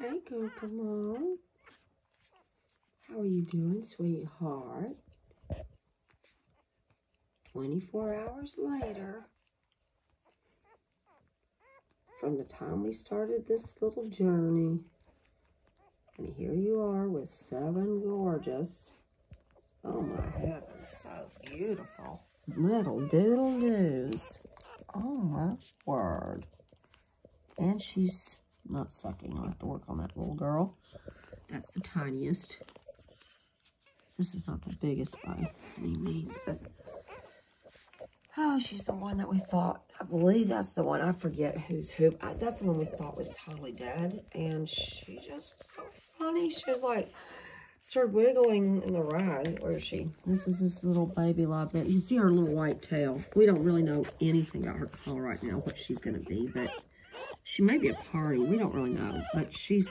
Hey, Kokomo. How are you doing, sweetheart? 24 hours later, from the time we started this little journey, and here you are with seven gorgeous, oh my heavens, so beautiful, little doodle doos. Oh my word. And she's not sucking. I'll have to work on that little girl. That's the tiniest. This is not the biggest by any means, but oh, she's the one that we thought. I believe that's the one. I forget who's who. I, that's the one we thought was totally dead, and she just was so funny. She was like started wiggling in the ride. Where is she? This is this little baby love that you see her little white tail. We don't really know anything about her color right now, what she's going to be, but she may be a parti. We don't really know, but she's